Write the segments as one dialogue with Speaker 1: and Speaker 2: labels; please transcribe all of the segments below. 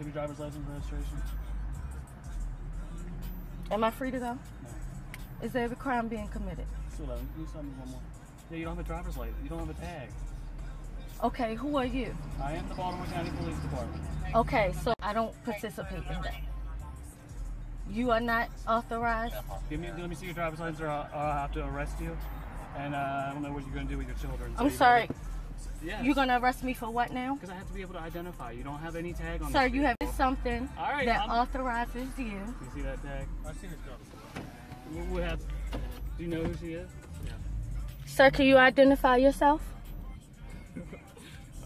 Speaker 1: Your driver's license registration?
Speaker 2: Am I free to go?
Speaker 1: No.
Speaker 2: Is there a crime being committed?
Speaker 1: Still 11. Can you one more? Yeah, you don't have a driver's license. You don't have a tag.
Speaker 2: Okay, who are you?
Speaker 1: I am the Baltimore County Police Department.
Speaker 2: Okay, so I don't participate in that. You are not authorized?
Speaker 1: Give me, let me see your driver's license, or I'll, I'll have to arrest you. And uh, I don't know what you're gonna do with your children. so
Speaker 2: I'm sorry.
Speaker 1: better- Yes.
Speaker 2: You're gonna arrest me for what now?
Speaker 1: Because I have to be able to identify. You don't have any tag on.
Speaker 2: Sir, you have
Speaker 1: vehicle.
Speaker 2: something
Speaker 1: All right,
Speaker 2: that
Speaker 1: I'm-
Speaker 2: authorizes you.
Speaker 1: You see that tag? I've seen this girl. What would have? Do you know who she is? Yeah.
Speaker 2: Sir, can you identify yourself?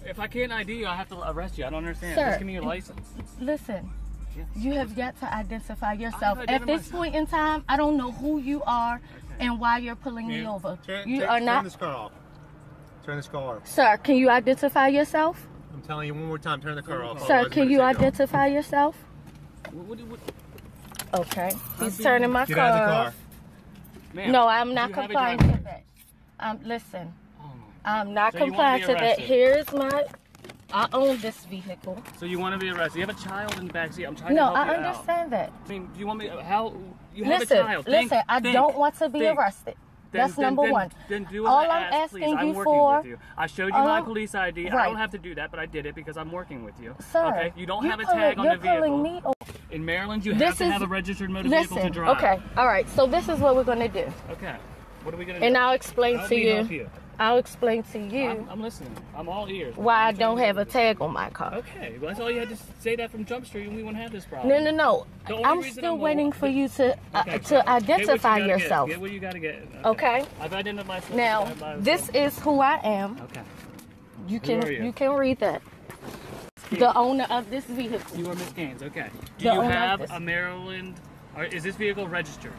Speaker 1: If I can't ID you, I have to arrest you. I don't understand.
Speaker 2: Sir,
Speaker 1: Just give me your license.
Speaker 2: Listen,
Speaker 1: Yeah.
Speaker 2: you have yet to identify yourself. At this
Speaker 1: myself.
Speaker 2: point in time, I don't know who you are and why you're pulling me over.
Speaker 3: Turn,
Speaker 2: You
Speaker 3: turn-
Speaker 2: are
Speaker 3: turn
Speaker 2: not.
Speaker 3: this car off. Turn this car off.
Speaker 2: Sir, can you identify yourself?
Speaker 3: I'm telling you one more time, turn the car off.
Speaker 2: Sir, can you
Speaker 3: gonna off.
Speaker 2: identify yourself?
Speaker 1: What, what, what,
Speaker 2: Okay. He's turning my
Speaker 3: Get
Speaker 2: car.
Speaker 3: out of the car.
Speaker 2: off. No, I'm not
Speaker 1: you have a
Speaker 2: complying to that. Um, listen,
Speaker 1: Oh.
Speaker 2: I'm not
Speaker 1: So you wanna
Speaker 2: complying to that. Here's my. I own this vehicle.
Speaker 1: So you want to be arrested? You have a child in the back seat. I'm trying
Speaker 2: No,
Speaker 1: to help
Speaker 2: I
Speaker 1: you out.
Speaker 2: understand that.
Speaker 1: I mean, do you want me? How? You have
Speaker 2: Listen,
Speaker 1: a child. Think,
Speaker 2: listen. I
Speaker 1: think,
Speaker 2: don't want to be
Speaker 1: think.
Speaker 2: arrested.
Speaker 1: Then-
Speaker 2: That's
Speaker 1: then-
Speaker 2: number
Speaker 1: then-
Speaker 2: one.
Speaker 1: Then do as
Speaker 2: All
Speaker 1: I
Speaker 2: I'm
Speaker 1: ask,
Speaker 2: asking
Speaker 1: please. I'm
Speaker 2: you
Speaker 1: working
Speaker 2: for-
Speaker 1: with you. I showed you my
Speaker 2: I'm-
Speaker 1: police ID. I don't have to do that, but I did it because I'm working with you.
Speaker 2: Sir,
Speaker 1: okay. You don't have a
Speaker 2: pulling-
Speaker 1: tag on
Speaker 2: you're
Speaker 1: the vehicle.
Speaker 2: me.
Speaker 1: In Maryland, you
Speaker 2: This
Speaker 1: have to have a registered motor vehicle to
Speaker 2: Listen,
Speaker 1: drive.
Speaker 2: okay, all right. So this is what we're gonna do,
Speaker 1: Okay. What are we gonna do? and?
Speaker 2: I'll explain to you.
Speaker 1: You.
Speaker 2: I'll explain to you
Speaker 1: I'm, I'm listening. I'm all ears.
Speaker 2: why I don't have a tag on my car.
Speaker 1: Okay, well, that's all you had to say that from Jump Street, and we wouldn't have this problem.
Speaker 2: No, no, no.
Speaker 1: The only
Speaker 2: I'm
Speaker 1: reason
Speaker 2: still
Speaker 1: I'm
Speaker 2: waiting for you to uh,
Speaker 1: Okay,
Speaker 2: to
Speaker 1: Get what
Speaker 2: identify
Speaker 1: you gotta
Speaker 2: yourself.
Speaker 1: Get, get what you gotta get.
Speaker 2: Okay.
Speaker 1: I've identified myself.
Speaker 2: Now,
Speaker 1: I've identified
Speaker 2: this
Speaker 1: myself.
Speaker 2: is who I am.
Speaker 1: Okay.
Speaker 2: You can
Speaker 1: are you?
Speaker 2: you can read that. The owner of this vehicle.
Speaker 1: You are Miss Gaines. Okay. Do
Speaker 2: The
Speaker 1: you
Speaker 2: owner of
Speaker 1: have
Speaker 2: this-
Speaker 1: a Maryland? Or is this vehicle registered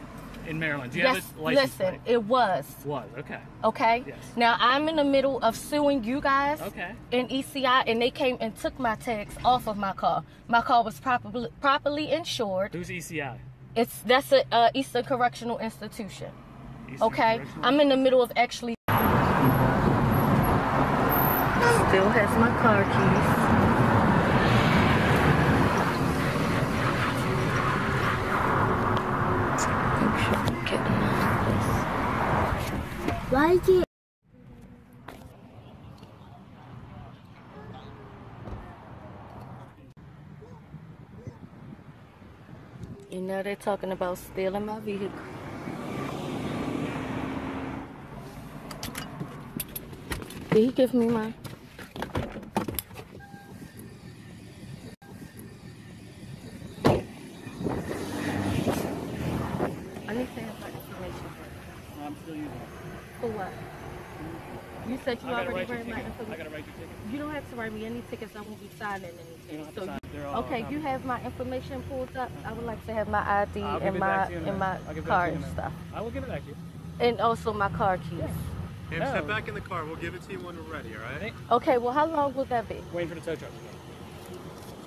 Speaker 1: in Maryland? Do you
Speaker 2: Yes,
Speaker 1: have a license
Speaker 2: listen,
Speaker 1: plate?
Speaker 2: it was.
Speaker 1: Was okay.
Speaker 2: Okay.
Speaker 1: Yes.
Speaker 2: Now I'm in the middle of suing you guys
Speaker 1: Okay.
Speaker 2: in ECI, and they came and took my tags off of my car. My car was properly properly insured.
Speaker 1: Who's ECI?
Speaker 2: It's that's a uh, Eastern Correctional Institution.
Speaker 1: Eastern
Speaker 2: Okay.
Speaker 1: Correctional-
Speaker 2: I'm in the middle of actually. Still has my car keys. Make sure I'm getting
Speaker 4: Why did
Speaker 2: You know they're talking about stealing my vehicle. Did he give me mine? I need to have my information.
Speaker 1: I'm still using it.
Speaker 2: For what? You said you already
Speaker 1: write your
Speaker 2: read my
Speaker 1: ticket. I gotta write your ticket.
Speaker 2: You don't have to write me any tickets. I won't be signing
Speaker 1: You
Speaker 2: anything.
Speaker 1: don't have to sign. They're all
Speaker 2: Okay, you have my information pulled up. I would like to have my ID
Speaker 1: I'll
Speaker 2: and my
Speaker 1: back to you in a
Speaker 2: and my
Speaker 1: minute. I'll give it back
Speaker 2: car
Speaker 1: to you in
Speaker 2: and stuff,
Speaker 1: I will give it back to you.
Speaker 2: and also my car keys.
Speaker 3: Hey,
Speaker 1: No.
Speaker 3: step back in the car. We'll give it to you when we're ready, all right?
Speaker 2: Okay, well, how long will that be?
Speaker 1: Waiting for the tow truck to.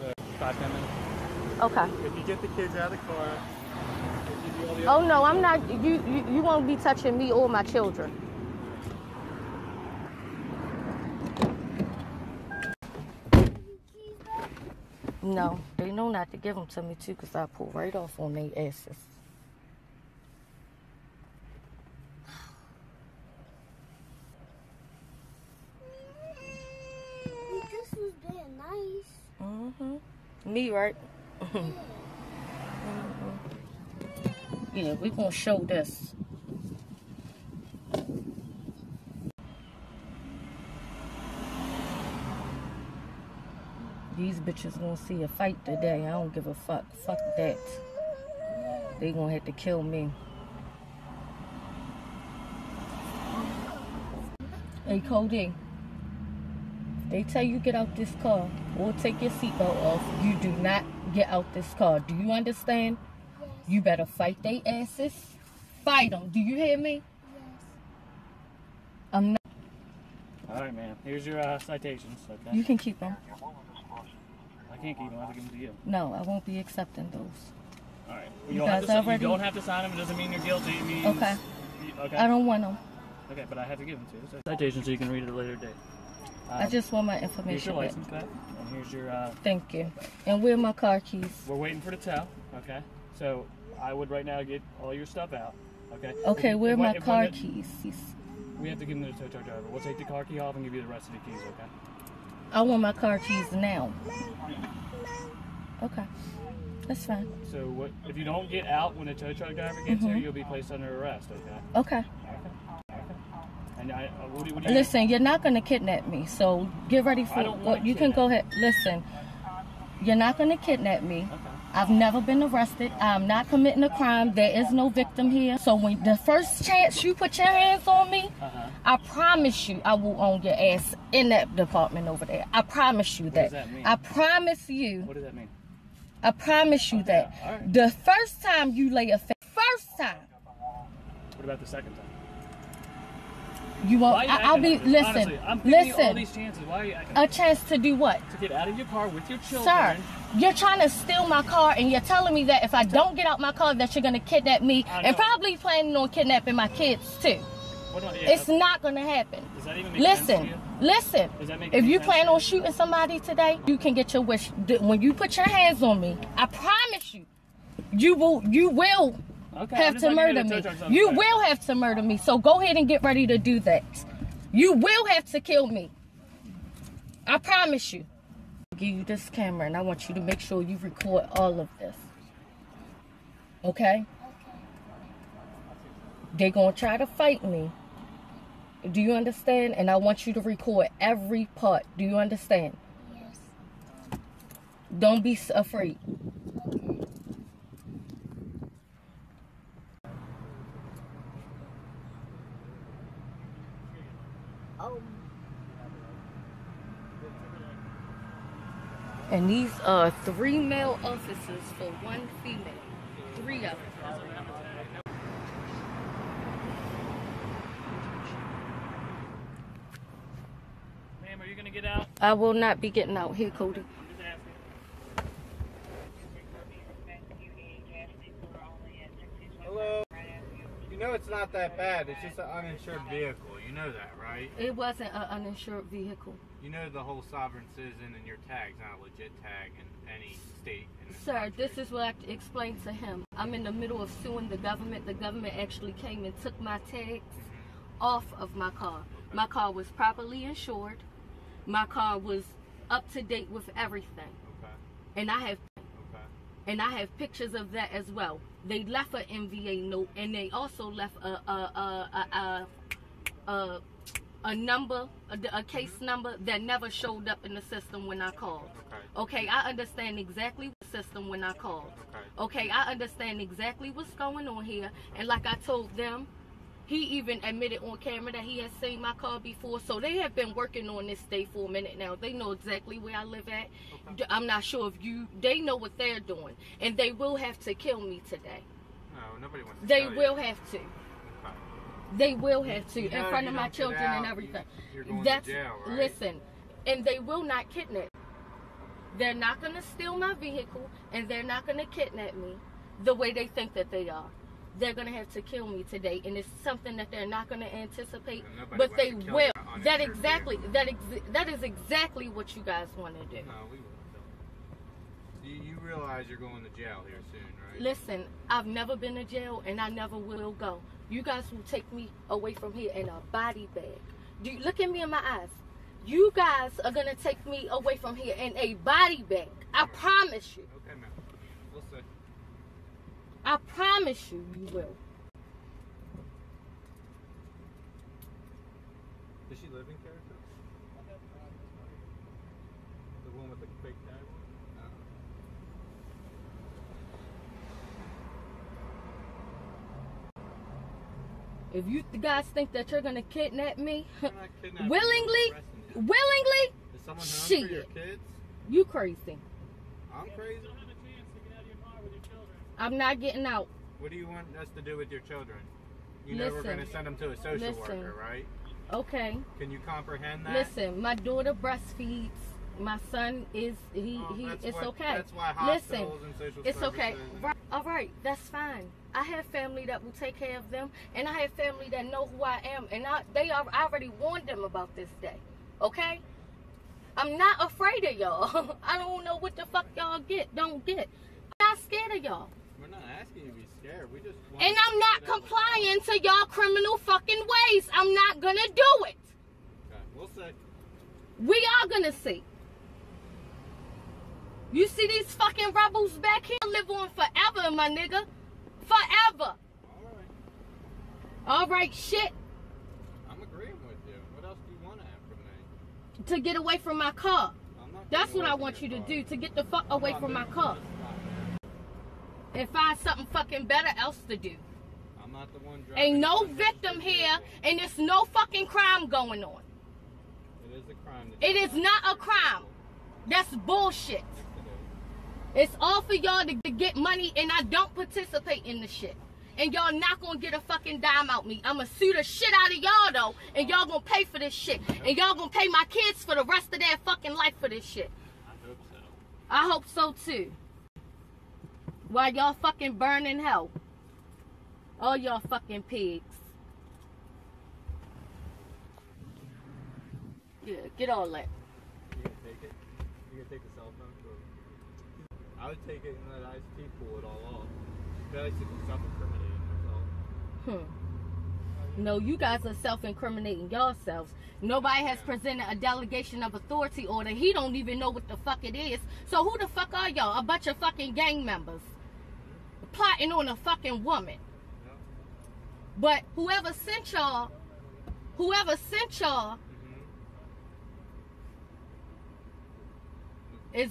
Speaker 1: So five ten minutes.
Speaker 2: Okay.
Speaker 3: If you get the kids out of the car,
Speaker 1: We'll give all the
Speaker 2: Oh no, I'm not. You you, you won't be touching me or my children. No, they know not to give them to me too, cause I pull right off on their asses.
Speaker 4: this was being nice?
Speaker 2: Mhm. Me right? Mhm. Yeah, we're gonna show this. These bitches gonna see a fight today. I don't give a fuck. Fuck that. They gonna have to kill me. Hey Kodi, they tell you get out this car or take your seatbelt off. You do not get out this car. Do you understand? Yes. You better fight they asses. Fight them. Do you hear me? Yes. I'm not.
Speaker 1: All right, man. Here's your uh, citations. Okay.
Speaker 2: You can keep them.
Speaker 1: I can't keep them. I have to give them to you.
Speaker 2: No, I won't be accepting those.
Speaker 1: All right.
Speaker 2: You
Speaker 1: You, don't have to,
Speaker 2: already-
Speaker 1: you don't have to sign them. It doesn't mean you're guilty. It means
Speaker 2: Okay.
Speaker 1: You, okay.
Speaker 2: I don't want them.
Speaker 1: Okay, but I have to give them to you. So- Citation so you can read it at a later date.
Speaker 2: I
Speaker 1: Um,
Speaker 2: just want my
Speaker 1: Here's
Speaker 2: information.
Speaker 1: your
Speaker 2: back.
Speaker 1: license and here's your. Uh,
Speaker 2: Thank you. And where are my car keys?
Speaker 1: we're waiting for the tow. Okay. So I would right now get all your stuff out. Okay.
Speaker 2: Okay,
Speaker 1: If-
Speaker 2: where are my
Speaker 1: if
Speaker 2: car keys?
Speaker 1: We have to give them to the tow truck driver. We'll take the car key off and give you the rest of the keys. Okay.
Speaker 2: I want my car keys now. Okay. That's fine.
Speaker 1: So what? If you don't get out when the tow truck driver gets here,
Speaker 2: Mhm.
Speaker 1: you'll be placed under arrest. Okay.
Speaker 2: Okay.
Speaker 1: And I, uh, what do, what do you?
Speaker 2: Listen, you're not gonna kidnap me, so get ready for what you can go ahead. Listen, you're not gonna kidnap me.
Speaker 1: Okay.
Speaker 2: I've never been arrested. I'm not committing a crime. There is no victim here. So when the first chance you put your hands on me,
Speaker 1: Uh huh.
Speaker 2: I promise you I will own your ass in that department over there. I promise you that.
Speaker 1: does that mean?
Speaker 2: I promise you.
Speaker 1: What does that mean?
Speaker 2: I promise you that.
Speaker 1: right.
Speaker 2: The first time you lay a fa- first time
Speaker 1: What about the second time?
Speaker 2: You won't. I, I'll be
Speaker 1: like
Speaker 2: listen.
Speaker 1: Honestly, I'm you all
Speaker 2: listen.
Speaker 1: these chances. Why are you acting
Speaker 2: A chance to do what?
Speaker 1: to get out of your car with your children?
Speaker 2: Sir, you're trying to steal my car and you're telling me that if I don't get out my car that you're gonna kidnap me and probably planning on kidnapping my kids too.
Speaker 1: Yeah,
Speaker 2: It's not gonna happen.
Speaker 1: Does that even make sense to
Speaker 2: Listen,
Speaker 1: you?
Speaker 2: listen.
Speaker 1: Does that make
Speaker 2: If you plan on shooting somebody today, you can get your wish. When you put your hands on me, I promise you, you will you will
Speaker 1: Okay,
Speaker 2: have to murder me.
Speaker 1: the tow truck's on
Speaker 2: You will have to murder me. So go ahead and get ready to do that. You will have to kill me. I promise you. I'll give you this camera and I want you to make sure you record all of this. Okay? They're going to try to fight me. Do you understand? And I want you to record every part. Do you understand?
Speaker 4: Yes.
Speaker 2: Don't be afraid. And these are three male officers for one female. Three of them.
Speaker 1: Ma'am, are you gonna get out?
Speaker 2: I will not be getting out here, Kodi.
Speaker 1: I'm just asking.
Speaker 3: Hello. You know it's not that bad. It's just an uninsured vehicle. You know that, right?
Speaker 2: It wasn't an uninsured vehicle.
Speaker 3: You know the whole sovereign citizen and your tag's not a legit tag in any state. In
Speaker 2: Sir,
Speaker 3: country.
Speaker 2: this is what I explained to him. I'm in the middle of suing the government. The government actually came and took my tags mm-hmm. off of my car. My car was properly insured. My car was up to date with everything.
Speaker 3: Okay.
Speaker 2: And I have
Speaker 3: Okay.
Speaker 2: and I have pictures of that as well. They left an MVA note, and they also left a a a a, a, a, a number, a, a case mm-hmm. number that never showed up in the system when I called.
Speaker 3: Okay.
Speaker 2: Okay, I understand exactly the system when I called.
Speaker 3: Okay.
Speaker 2: Okay, I understand exactly what's going on here, and like I told them. He even admitted on camera that he has seen my car before. So they have been working on this day for a minute now. They know exactly where I live at. I'm not sure if you, they know what they're doing. And they will have to kill me today.
Speaker 3: No, nobody wants to
Speaker 2: They
Speaker 3: kill you.
Speaker 2: will have to.
Speaker 3: Okay.
Speaker 2: They will have to
Speaker 3: You
Speaker 2: in front of my children and everything.
Speaker 3: you- you're going to
Speaker 2: That's
Speaker 3: jail, right?
Speaker 2: listen, and they will not kidnap. They're not gonna steal my vehicle, and they're not gonna kidnap me the way they think that they are. They're gonna have to kill me today, and it's something that they're not gonna anticipate, but they will. That exactly. That ex- that is exactly what you guys want to do.
Speaker 3: No, we won't. You, you realize you're going to jail here soon, right?
Speaker 2: Listen, I've never been to jail and I never will go. You guys will take me away from here in a body bag. Do you look at me in my eyes? You guys are gonna take me away from here in a body bag. I promise you.
Speaker 3: Okay, man. We'll see.
Speaker 2: I promise you, you will.
Speaker 3: Does she live in Carriage Hill? The one with the fake tag? Oh.
Speaker 2: If you guys think that you're gonna kidnap me,
Speaker 3: I'm not kidnapping you,
Speaker 2: willingly,
Speaker 3: I'm arresting you.
Speaker 2: willingly,
Speaker 3: Is someone home for your
Speaker 2: Shit.
Speaker 3: kids?
Speaker 2: you crazy.
Speaker 3: I'm crazy.
Speaker 2: I'm not getting out.
Speaker 3: What do you want us to do with your children? You know we're going to send them to a social
Speaker 2: Listen.
Speaker 3: worker, right?
Speaker 2: Okay.
Speaker 3: Can you comprehend that?
Speaker 2: Listen, my daughter breastfeeds. My son is he
Speaker 3: Oh,
Speaker 2: he.
Speaker 3: that's
Speaker 2: It's
Speaker 3: what-
Speaker 2: okay.
Speaker 3: That's why
Speaker 2: Listen,
Speaker 3: and social
Speaker 2: It's okay.
Speaker 3: services and-
Speaker 2: Right. All right, that's fine. I have family that will take care of them, and I have family that know who I am, and I, they are. I already warned them about this day. Okay, I'm not afraid of y'all. I don't know what the fuck y'all get, don't get. I'm not scared of y'all.
Speaker 3: We're not asking you to be scared. We just want
Speaker 2: And I'm not complying to y'all criminal fucking ways. I'm not gonna do it.
Speaker 3: Okay, we'll see.
Speaker 2: We are gonna see. You see these fucking rebels back here live on forever, my nigga. Forever.
Speaker 3: All right.
Speaker 2: All right, shit.
Speaker 3: I'm agreeing with you. What else do you want to have from me?
Speaker 2: To get away from my car.
Speaker 3: I'm not
Speaker 2: That's what I want you
Speaker 3: your
Speaker 2: to do. To get the fuck away from my car.
Speaker 3: this.
Speaker 2: And find something fucking better else to do.
Speaker 3: I'm not the one driving.
Speaker 2: Ain't no victim here, and there's no fucking crime going on.
Speaker 3: It is a crime.
Speaker 2: It is not a crime. That's bullshit. It's all for y'all to, to get money, and I don't participate in the shit. And y'all not gonna get a fucking dime out me. I'ma sue the shit out of y'all though, and y'all gonna pay for this shit. And y'all gonna pay my kids for the rest of their fucking life for this shit.
Speaker 3: I hope so.
Speaker 2: I hope so too. While y'all fucking burn in hell. All y'all fucking pigs. Yeah, get all that.
Speaker 3: You can take it. You can take the cell phone. I would take it and let IST pull it all off. Basically self-incriminating yourself.
Speaker 2: Hmm. No, you guys are self-incriminating yourselves. Nobody has presented a delegation of authority order. He don't even know what the fuck it is. So who the fuck are y'all? A bunch of fucking gang members. Plotting on a fucking woman.
Speaker 3: Yep.
Speaker 2: But whoever sent y'all, whoever sent y'all
Speaker 3: Mm-hmm.
Speaker 2: is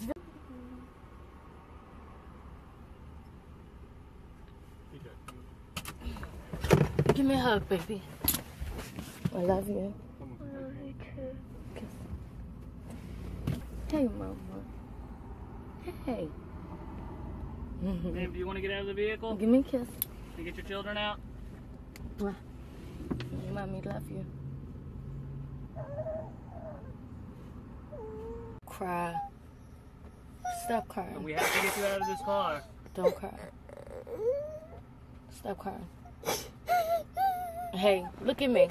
Speaker 2: give me a hug, baby. I love you.
Speaker 3: come on.
Speaker 2: Hey, mama. Hey. Mm-hmm.
Speaker 1: Ma'am, do you want to get out of the vehicle
Speaker 2: Give me a kiss.
Speaker 1: and get your children out?
Speaker 2: Mommy love you. Cry. Stop crying.
Speaker 1: We have to get you out of this car.
Speaker 2: Don't cry. Stop crying. Hey, look at me.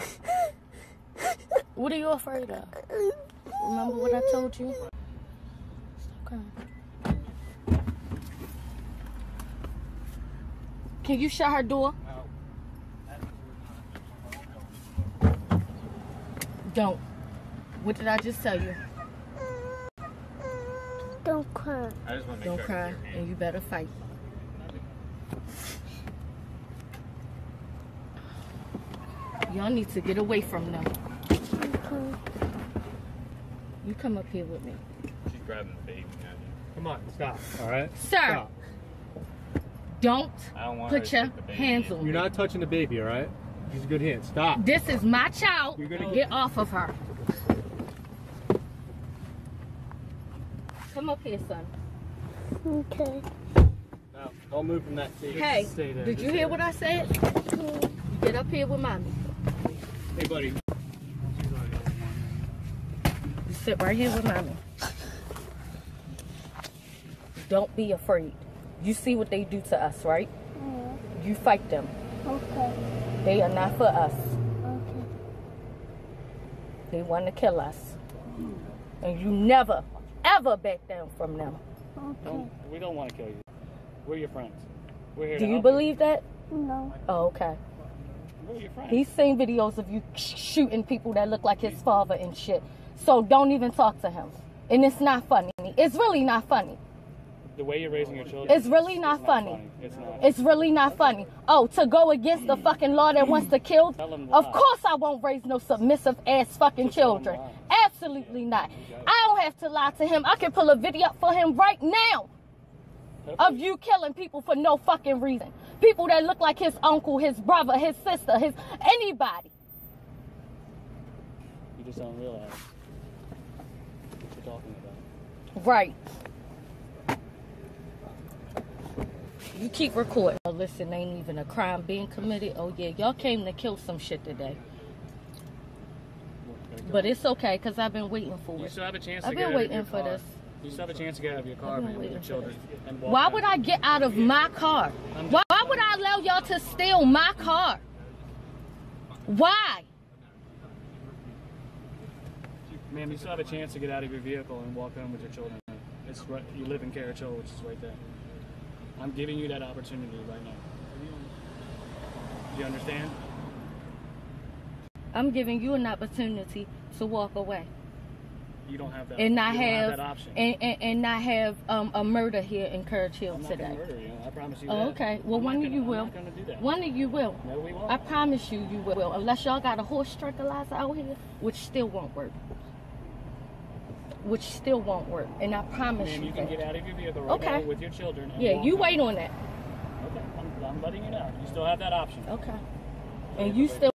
Speaker 2: What are you afraid of? Remember what I told you? Stop crying. Can you shut her door? Don't. What did I just tell you?
Speaker 4: Don't cry.
Speaker 3: I just make
Speaker 2: Don't
Speaker 3: sure
Speaker 2: cry,
Speaker 3: I can hear
Speaker 2: and you better fight. Y'all need to get away from them.
Speaker 4: Okay.
Speaker 2: You come up here with me.
Speaker 3: She's grabbing the baby. Come on, stop. All right.
Speaker 2: Sir,
Speaker 3: Stop.
Speaker 2: Don't
Speaker 3: don't
Speaker 2: put your
Speaker 3: take the baby.
Speaker 2: hands on
Speaker 5: You're not touching the baby, all right? He's a good hand. Stop.
Speaker 2: This is my child.
Speaker 5: You're gonna-
Speaker 2: Get off of her. Come up here, son.
Speaker 4: Okay.
Speaker 3: No, don't move from that seat.
Speaker 2: Hey,
Speaker 1: stay there,
Speaker 2: did
Speaker 1: just
Speaker 2: you hear what I said? You get up here with mommy.
Speaker 5: Hey, buddy.
Speaker 2: You sit right here with mommy. Don't be afraid. You see what they do to us, right?
Speaker 4: Yeah.
Speaker 2: You fight them.
Speaker 4: Okay.
Speaker 2: They are not for us.
Speaker 4: Okay.
Speaker 2: They want to kill us. And you never, ever back down from them.
Speaker 4: Okay.
Speaker 1: Don't, we don't want to kill you. We're your friends. We're here
Speaker 2: Do
Speaker 1: to
Speaker 2: you
Speaker 1: help
Speaker 2: believe that?
Speaker 4: No.
Speaker 2: Oh, okay.
Speaker 1: We're your friends.
Speaker 2: He's seen videos of you sh- shooting people that look like his father and shit. So don't even talk to him. And it's not funny. It's really not funny.
Speaker 1: The way you're raising your children.
Speaker 2: It's really not funny.
Speaker 1: It's not.
Speaker 2: It's really not funny. Oh, to go against the fucking law that wants to kill? Of course I won't raise no submissive ass fucking children. Absolutely not. I don't have to lie to him. I can pull a video up for him right now of you killing people for no fucking reason. People that look like his uncle, his brother, his sister, his anybody.
Speaker 1: You just don't realize what you're talking about.
Speaker 2: Right. You keep recording. Oh, listen, ain't even a crime being committed. Oh yeah, y'all came to kill some shit today. But it's okay, cause I've been waiting for
Speaker 1: You
Speaker 2: it.
Speaker 1: still have a chance
Speaker 2: I've
Speaker 1: to
Speaker 2: been
Speaker 1: get
Speaker 2: waiting for
Speaker 1: car.
Speaker 2: this.
Speaker 1: You still have a chance to get out of your car, man, with your children. and
Speaker 2: Why would I get out of my car? Why, why would I allow y'all to steal my car? Why?
Speaker 1: Ma'am, you still have a chance to get out of your vehicle and walk home with your children. It's right, you live in Carricho, which is right there. I'm giving you that opportunity right now. Do you understand?
Speaker 2: I'm giving you an opportunity to walk away
Speaker 1: You don't have that.
Speaker 2: and not
Speaker 1: don't
Speaker 2: have,
Speaker 1: that option.
Speaker 2: and, and, and not have um, a murder here in Carriage Hill
Speaker 1: I'm not
Speaker 2: today.
Speaker 1: murder you. I promise you
Speaker 2: Oh, okay. Well,
Speaker 1: I'm
Speaker 2: one of you
Speaker 1: I'm
Speaker 2: will.
Speaker 1: not gonna do that.
Speaker 2: One of you will.
Speaker 1: No, we won't.
Speaker 2: I promise you, you will. Unless y'all got a horse tranquilizer out here, which still won't work. Which still won't work. And I promise
Speaker 1: Ma'am,
Speaker 2: you
Speaker 1: you can
Speaker 2: that.
Speaker 1: get out of your vehicle right
Speaker 2: Okay.
Speaker 1: now with your children. And
Speaker 2: Yeah, you
Speaker 1: home.
Speaker 2: wait on that.
Speaker 1: Okay, I'm, I'm letting you know. You still have that option.
Speaker 2: Okay. And you still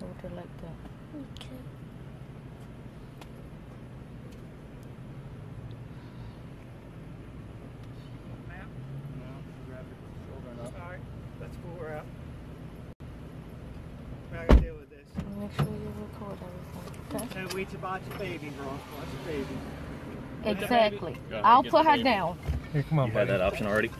Speaker 2: hold it like that.
Speaker 4: Okay.
Speaker 1: Ma'am? No, grab your children up. Alright, that's cool. We're out. I gotta deal with this.
Speaker 2: Make sure you record everything. Okay?
Speaker 1: Can't wait to watch a baby, bro. Watch a baby.
Speaker 2: Exactly. I'll put her
Speaker 3: baby.
Speaker 2: down.
Speaker 5: Here, come on,
Speaker 3: You had that option already?